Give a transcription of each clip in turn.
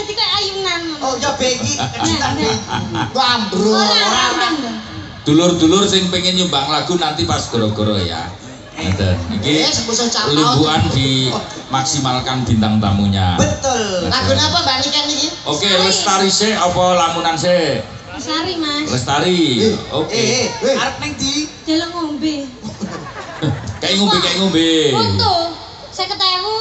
dadi kayak ayunan. Oh, ya begi, kecintaan begi. Gua ambruk. Ora. Dulur-dulur sing pengen nyumbang lagu nanti pas goro-goro ya. Ngeten. Iki libuan dimaksimalkan bintang tamunya. Betul. Lagu apa Mbak Niken iki? Oke, lestari sih apa lamunan sih? Sari, Mas. Lestari. Oke. Eh, eh, arep ning di Delok ngombe. Kayak ngombe kayak ngombe. Foto. Saya ketahu.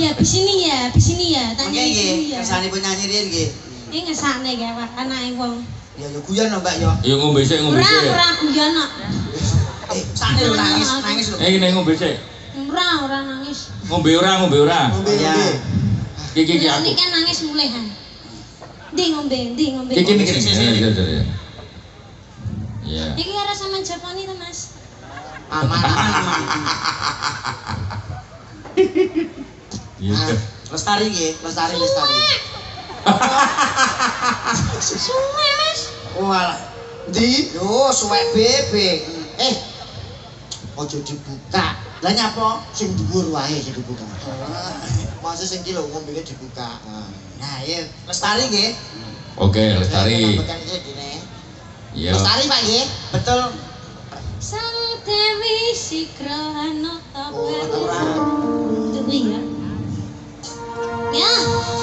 Ya, di sini ya, di sini ya. Tanya di sini ya. kersane penyanyi riyen nggih. Ini ngesane ya, Pak. Anake wong. Ya ya guyon lho Mbak ya. Ya ngombe sih ngombe Ora, sih. ora guyon kok. Eh, sakne lho nangis, nangis lho. Eh ini ngombe sih. Ora, ora nangis. Ngombe ora, ngombe ora. Ngombe ngombe. Iki iki Delok aku. ini kan nangis mulai han. Ndi ngombe, ndi ngombe. Iki iki iki. Sini, sini. Ya, ya, ya. Ya. Iki karo sampean Japoni to, Mas. Aman Iya. Ah, Lestari nggih, lestari lestari. Suwe, Mas. Walah. Di? Yo, suwek bebek. Eh. Ojo dibuka. Lah nyapa? Sing dhuwur wae sing dibuka. Masa sing iki lho ngombene dibuka. Nah, iya, lestari nggih. Oke, lestari. Iya. Lestari Pak nggih. Betul. Sang Dewi Sikrano Oh, ora. Tunggu ya. Ya.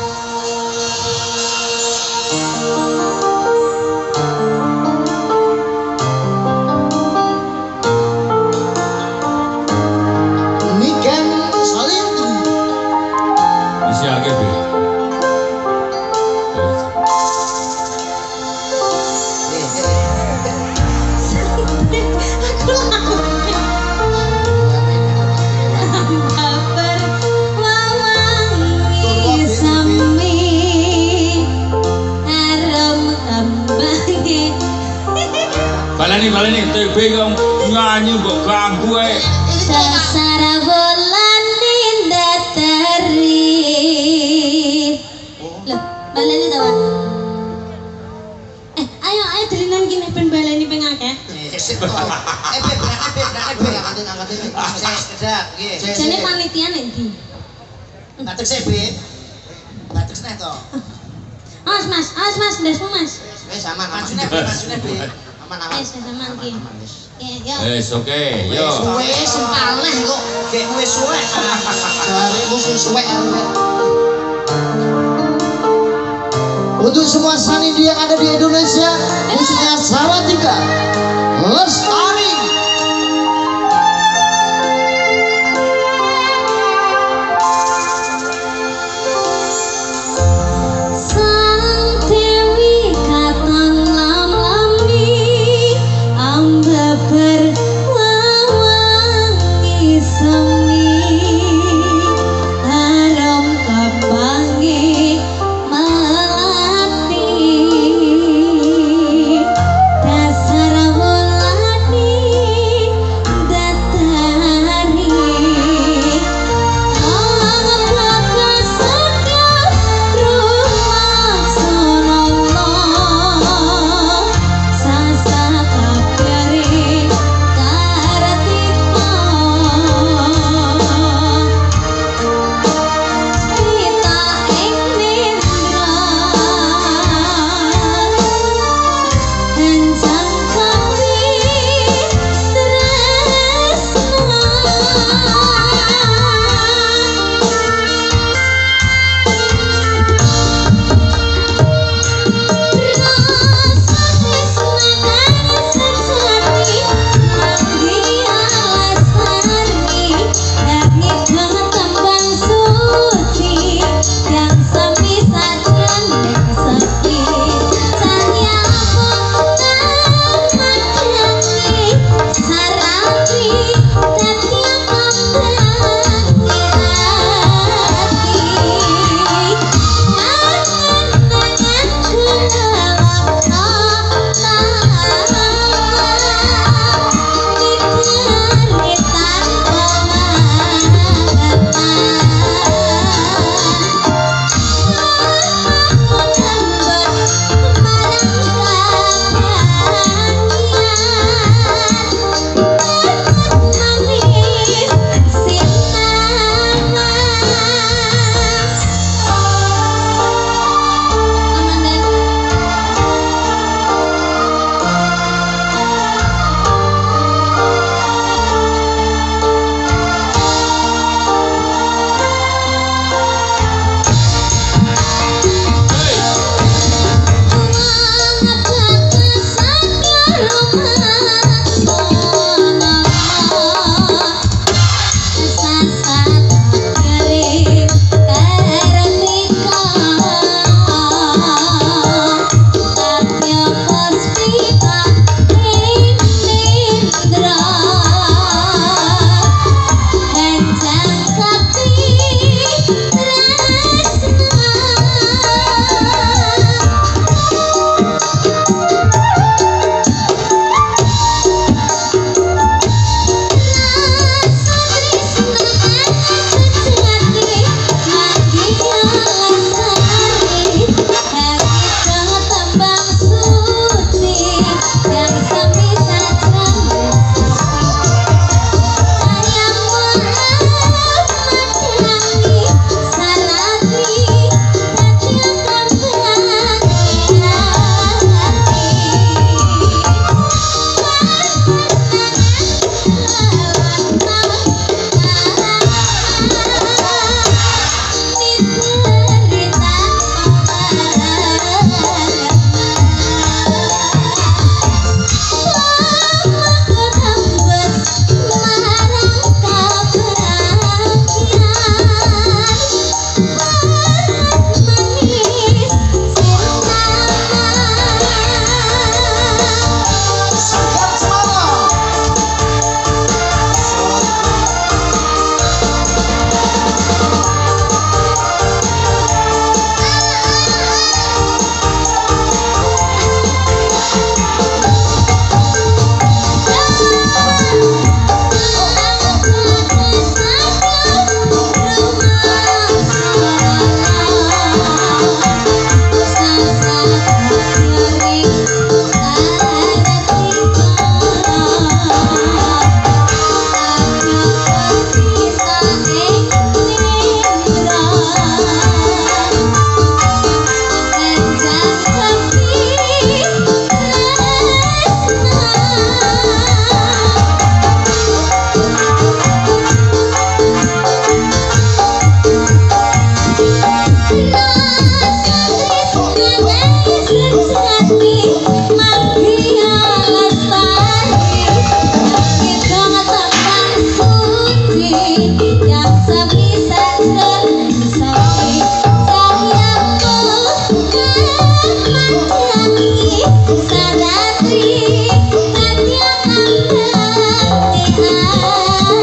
Balani TB kok nyanyi mbok ganggu ae. dasar bulan datari Loh, balani ta, Pak? Eh, ayo ayo dilinan gini ben balani ping akeh. Jane panitia nek ndi? Awas Mas, awas Mas, ndasmu Mas. Wes, wes aman ki. Ya, yo. Wes oke, yo. Wes paleh kok. Untuk semua sanidi yang ada di Indonesia, khususnya Salatiga, Lestari.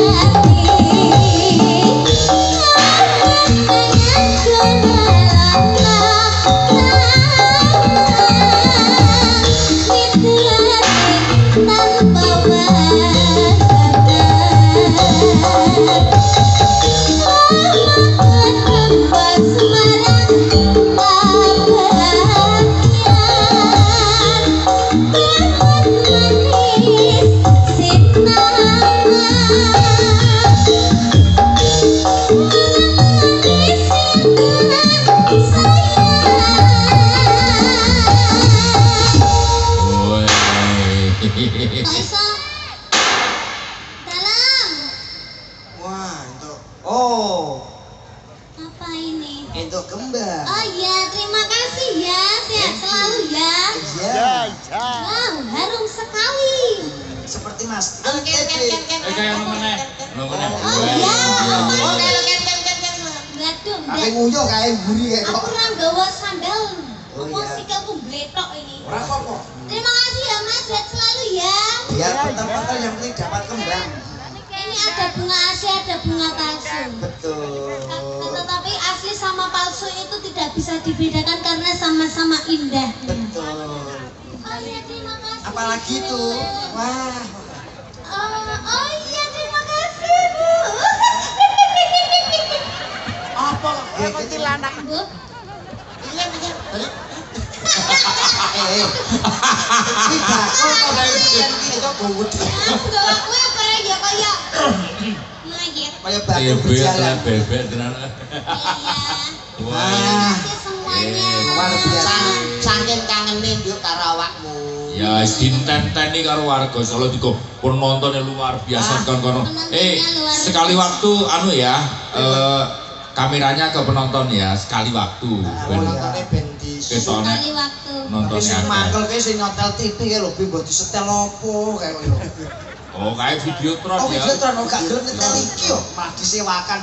है। Masuk. Dalam. Wah, itu. Oh. Apa ini? Itu kembar. Oh iya, terima kasih ya. Sehat selalu ya. Iya. Wow, harum sekali. Seperti mas. Oke, oke, oke. Oke, yang mana? Oh, iya. oh iya, oke, oke, oke. Bladung. Aku nguyuh kae mburi kok. Aku ora nggawa sandal. Oh, iya. bletok ini? Ora apa-apa. Terima kasih ya Mas, sehat selalu ya. Biar betul-betul yang penting dapat kembang. Ini ada bunga asli, ada bunga palsu. Betul. Tetapi asli sama palsu itu tidak bisa dibedakan karena sama-sama indah. Betul. Oh iya, terima kasih. Apalagi itu. Wah. Oh, oh iya, terima kasih Bu. Apa? Eh, kuntilanak. Bu, Iya iya. Eh, eh. Iki kok ya batu Iya, berjalan. bebek tenan. Iya. Wah. Luar biasa. Saking karo awakmu. Ya wis karo warga Solo diko penontonnya luar biasa kan kono. Eh, sekali waktu anu ya, eh kameranya ke penonton ya, sekali waktu. Nah, ben ketone nonton sing mangkel kae sing nyetel TV kae lho mbok disetel opo kae Oh kae video tron ya. Oh video tron oh, gak gelem nyetel iki oh. yo. Mah disewakan